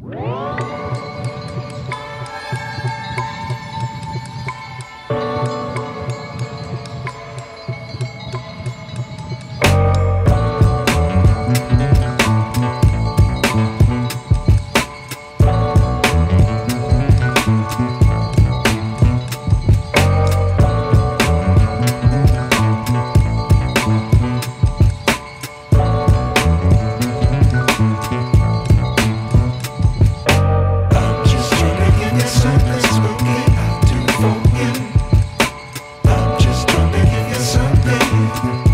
Woo! Thank you.